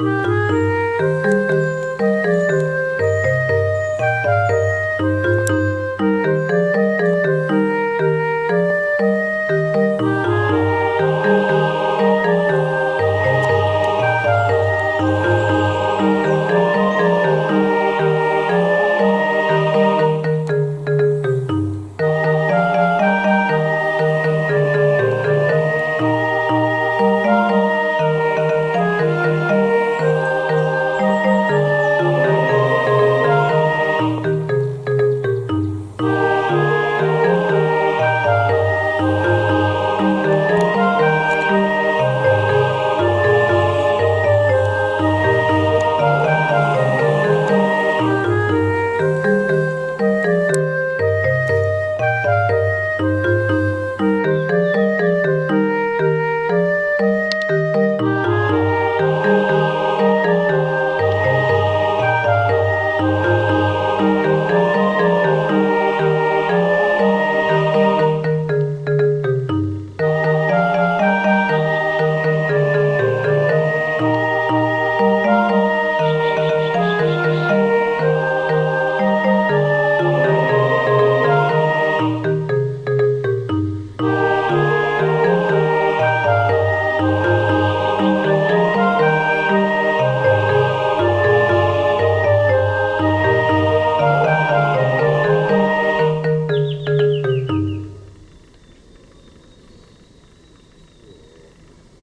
Música